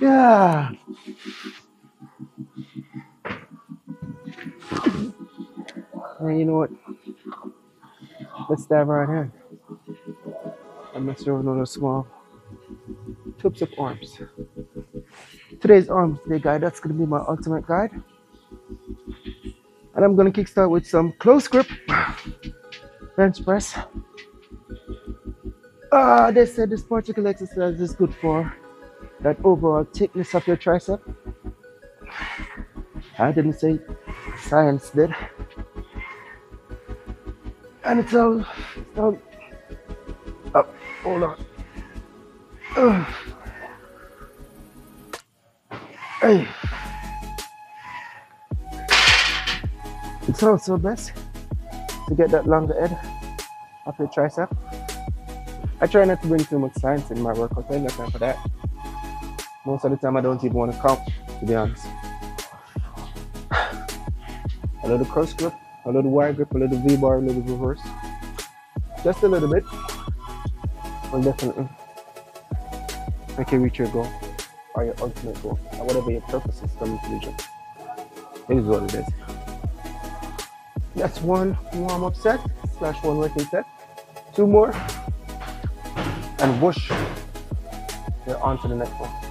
Yeah. And you know what? Let's dive right in. I'm mess around with those small tips of arms. Today's arms day guide, that's gonna be my ultimate guide. And I'm gonna kickstart with some close grip bench press. Ah, they said this particular exercise is good for that overall thickness of your tricep. I didn't say science did. And it's all, it's all. Hold on. Hey. It's also best to get that longer head of your tricep. I try not to bring too much science in my workout. I ain't got time for that. Most of the time, I don't even want to count, to be honest. A little cross grip, a little wide grip, a little V bar, a little reverse. Just a little bit. Will definitely make you reach your goal or your ultimate goal, or whatever your purpose is coming to gym. It is what it is. That's one warm up set slash one working set. Two more, and whoosh, you're on to the next one.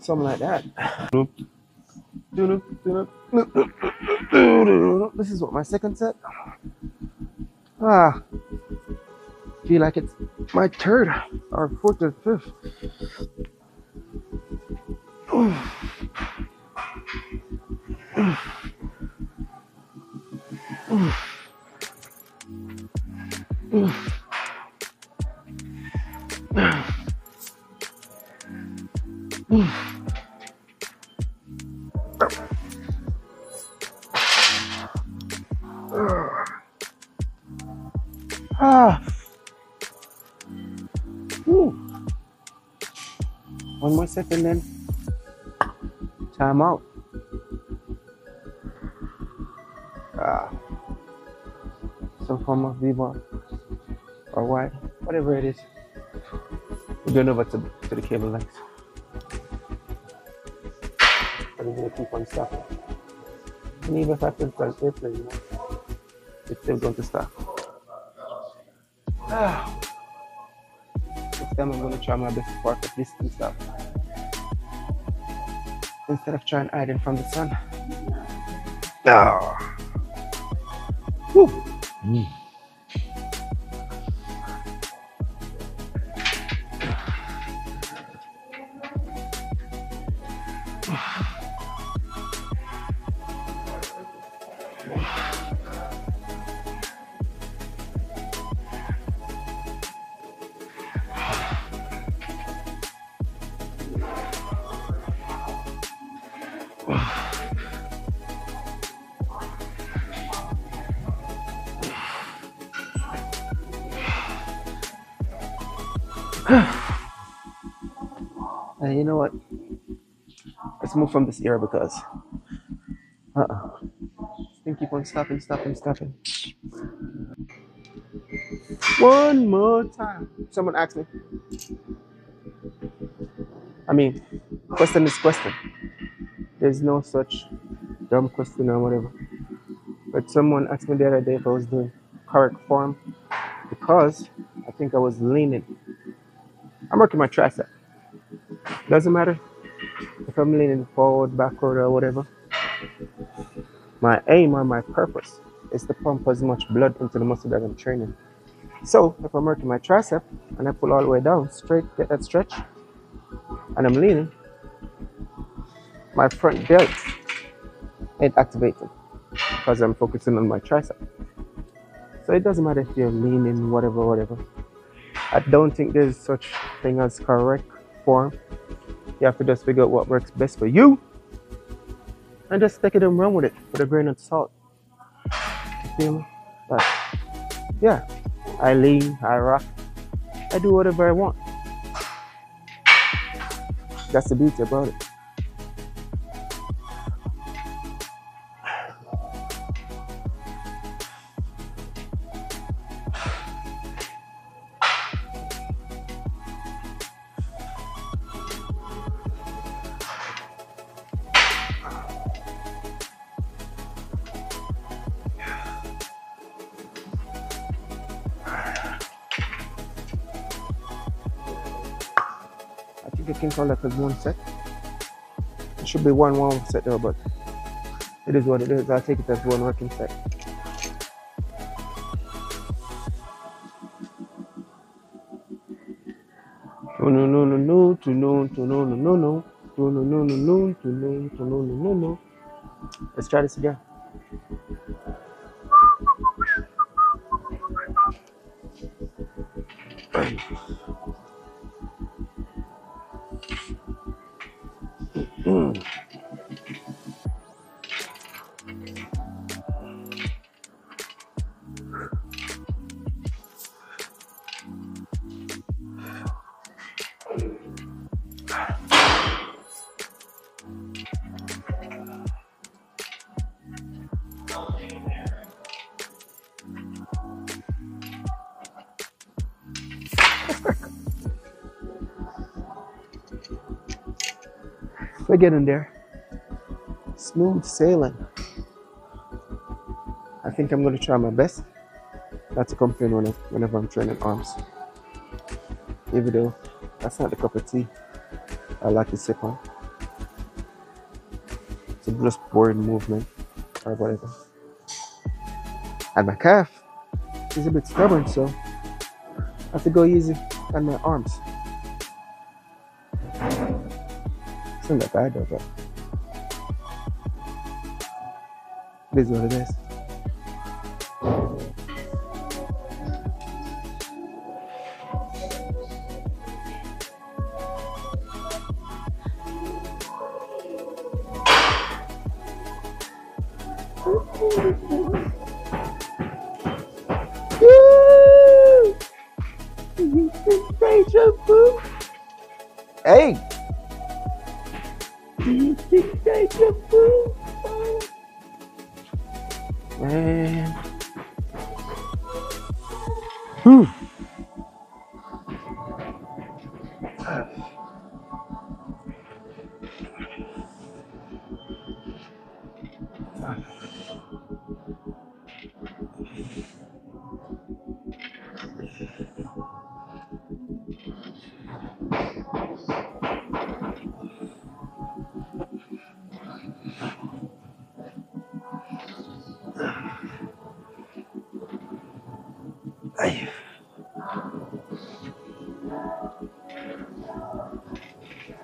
Something like that. This is what my second set. Ah, feel like it's my third or fourth or fifth. Ah. One more second then. Time out. Ah. Some form of V-bar or wide, whatever it is. We're going over to, to the cable length. And we're gonna keep on stopping. And even if I you know, it's still going to stop. Ah. This time I'm gonna try my best to park at distance stop. Instead of trying hiding from the sun. Ah. Whew. And Let's move from this era because uh-uh. Then keep on stopping, stopping, stopping. One more time. Someone asked me. I mean, question is question. There's no such dumb question or whatever. But someone asked me the other day if I was doing correct form because I think I was leaning. I'm working my tricep. Doesn't matter if I'm leaning forward, backward, or whatever. My aim or my purpose is to pump as much blood into the muscle that I'm training. So if I'm working my tricep and I pull all the way down, straight, get that stretch, and I'm leaning, my front delt ain't activated because I'm focusing on my tricep. So it doesn't matter if you're leaning, whatever, whatever. I don't think there's such thing as correct form. You have to just figure out what works best for you and just take it and run with it with a grain of salt. You? But yeah, I lean, I rock, I do whatever I want. That's the beauty about it. Think I can call that as one set. It should be one one set though, but it is what it is. I'll take it as one working set. No no no no no to no to no no no no no no no no no to no no no no. Let's try this again. We're getting there. Smooth sailing. I think I'm going to try my best not to complain when I, whenever I'm training arms. Even though that's not the cup of tea I like to sip on. It's a just boring movement or whatever. And my calf is a bit stubborn, so I have to go easy on my arms. It's not that though, but it. Is what it is. Woo! Deja vu. Hey! Deja vu. Man. Whew.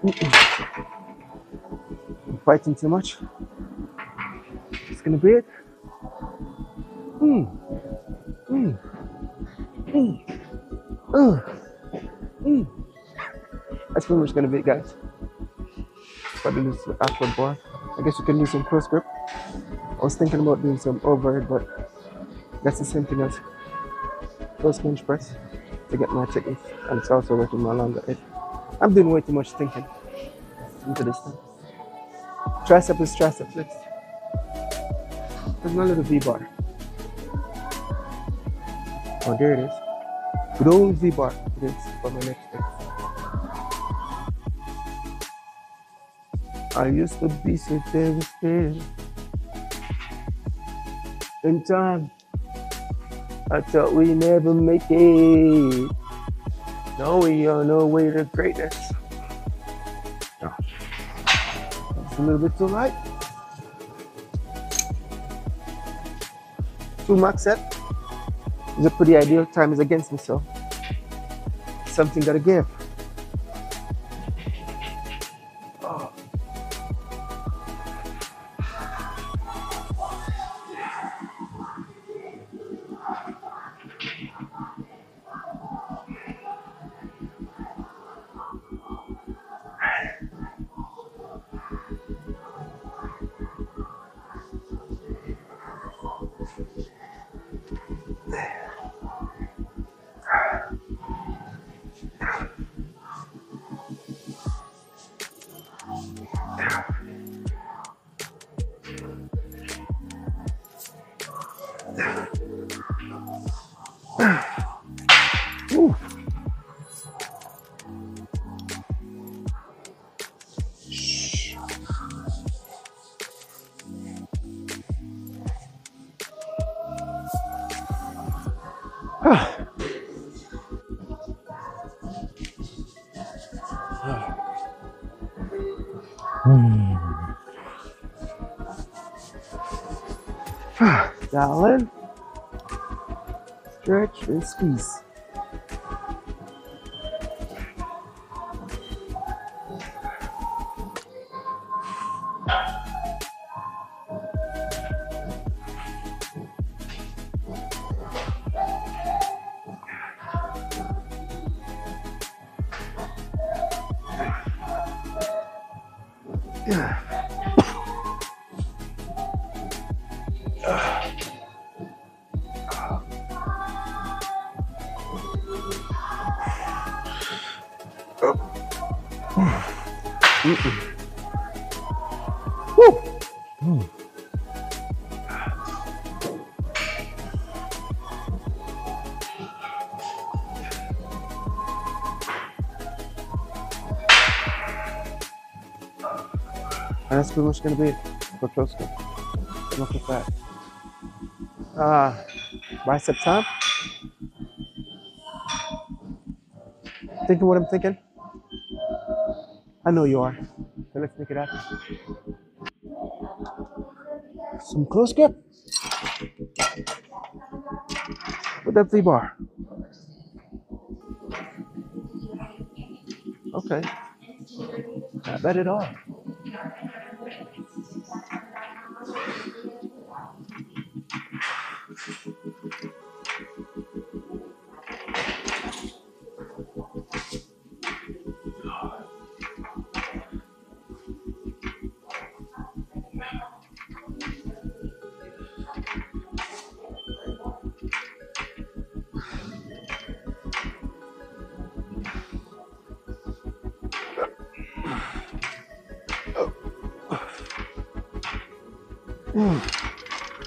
I'm fighting too much. It's gonna be it. Mm. Mm. Mm. Uh. Mm. That's pretty much gonna be it, guys. Probably do some awkward bar. I guess you can do some close grip. I was thinking about doing some overhead, but that's the same thing as close bench press to get my technique, and it's also working my longer head. I'm doing way too much thinking into this thing. Tricep is tricep flex. There's my little V bar. Oh, there it is. Good old V bar. It is for my next thing. I used to be so devastated. In time, I thought we never make it. No, we on our way to greatness. Oh. A little bit too light. Two max set is a pretty ideal. Time is against me, so something gotta give. Solid. Stretch and squeeze. Woo! And that's pretty much gonna be it for CrossFit. Look at that. Uh, bicep time. Thinking what I'm thinking? I know you are. So let's make it happen. Some close grip with that Z bar. Okay. Not bad at all.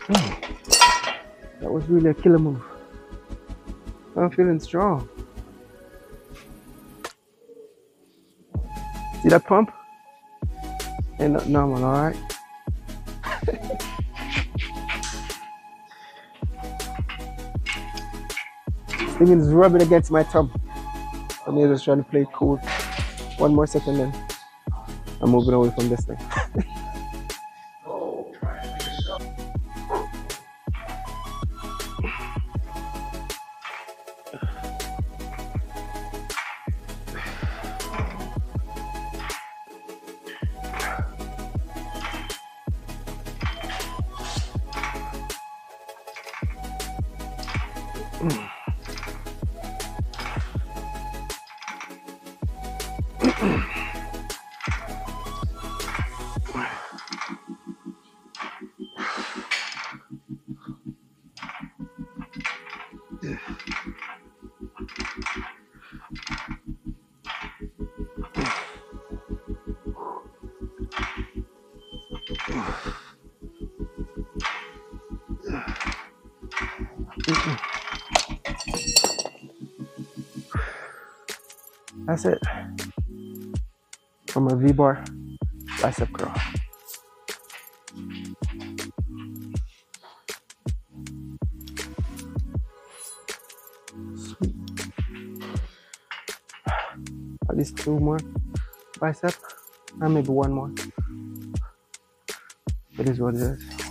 That was really a killer move. I'm feeling strong. See that pump? Ain't not normal, alright? Thing is rubbing against my thumb. I'm just trying to play cool. One more second then I'm moving away from this thing. Mm. That's it. From a V-bar bicep curl. Sweet. At least two more bicep, and maybe one more. It is what it is.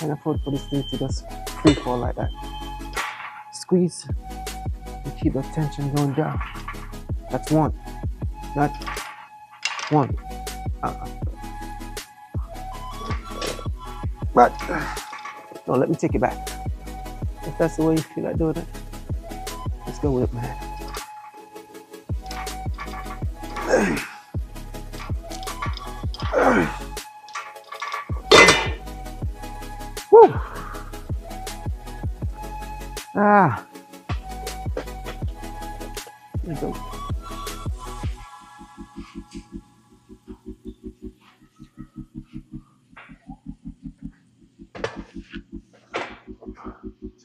Can't afford for this thing to just free fall like that. Squeeze and keep the tension going down. That's one, not one. Uh-uh. But no, let me take it back. If that's the way you feel like doing it, let's go with it, man.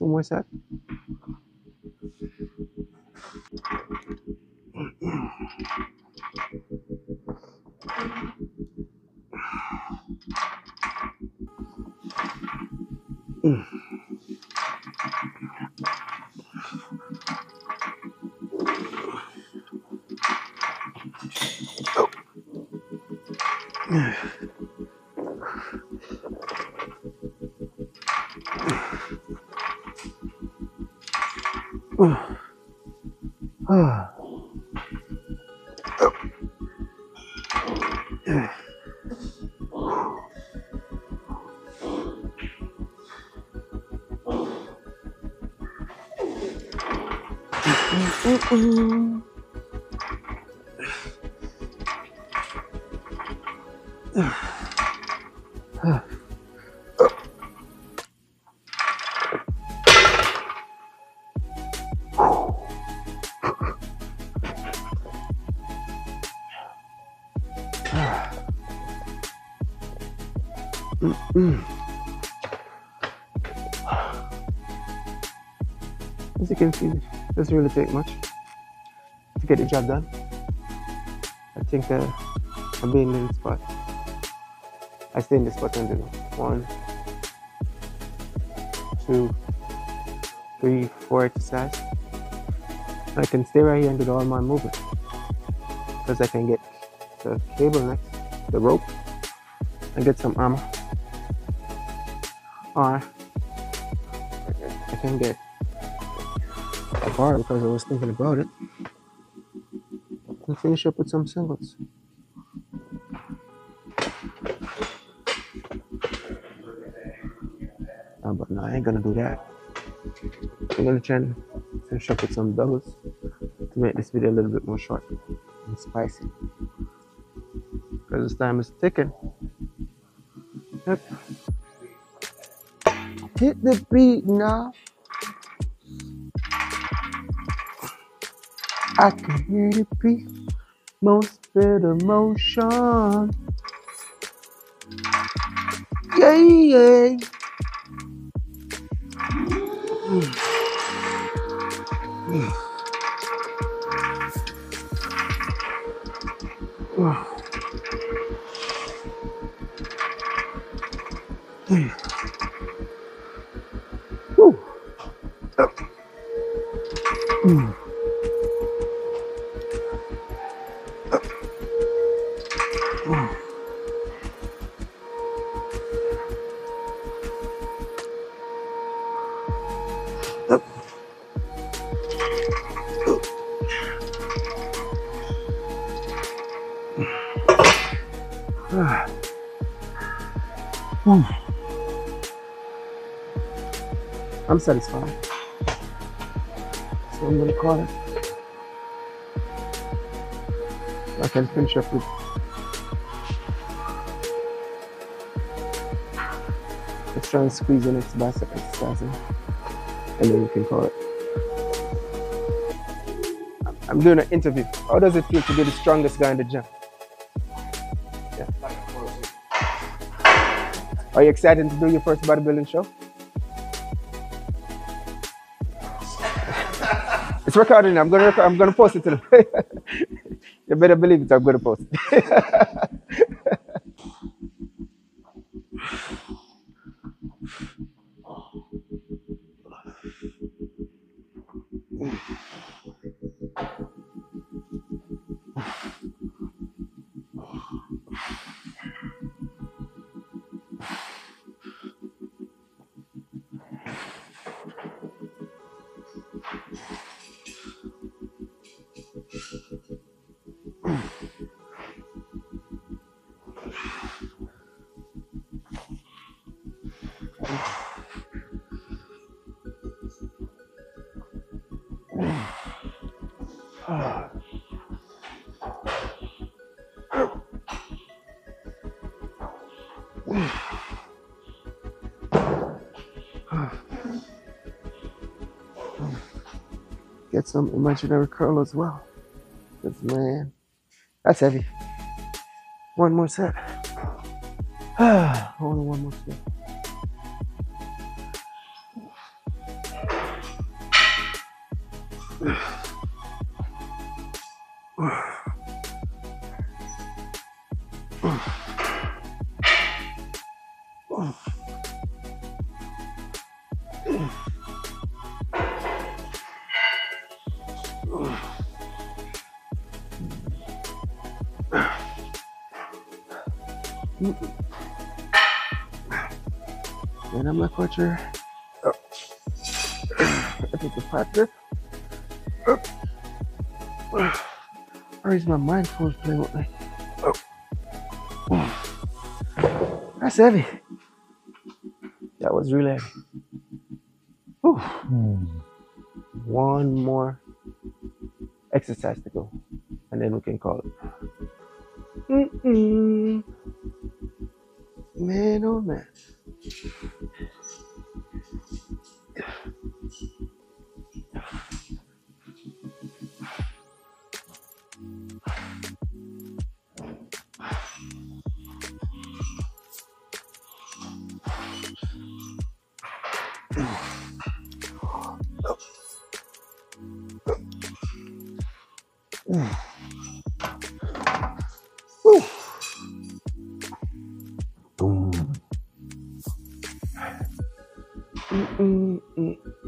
Two more set. As you it doesn't really take much to get the job done. I think uh, I'm being in the spot. I stay in the spot under one, two, three, four exercise. I can stay right here and do all my movement because I can get the cable next, the rope, and get some armor. Or I can get because I was thinking about it and finish up with some singles. Uh, but no, I ain't gonna do that. I'm gonna try and finish up with some doubles to make this video a little bit more short and spicy. Because this time is ticking. Yep. Hit the beat now. I can hear the beat. Most better motion. Yeah, yeah. satisfied. So I'm gonna call it. I can finish up with let's try and squeeze in its bicep exercise and then we can call it. I'm doing an interview. How does it feel to be the strongest guy in the gym? Yeah. Are you excited to do your first bodybuilding show? It's recording. I'm gonna record, I'm gonna post it you better believe it. I'm gonna post it. had some imaginary curl as well. Because, man, that's heavy. One more set. Only one more set. Ugh. And I'm not quite sure. Oh. If it's a factor. Or is my mindfulness playing with me? Oh. That's heavy. That was really heavy. Whew. One more exercise to go, and then we can call it. Mm-mm. Man, oh man. Mm-mm-mm. Whew.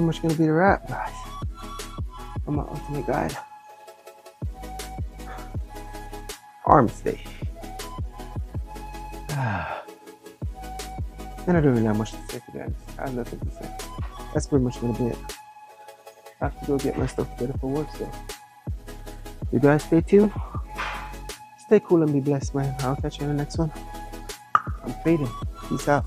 Pretty much gonna be the wrap, guys. On my ultimate guide. Arms day. And I don't really have much to say to. I have nothing to say. That's pretty much gonna be it. I have to go get my stuff together for work, so you guys stay tuned. Stay cool and be blessed, man. I'll catch you in the next one. I'm fading. Peace out.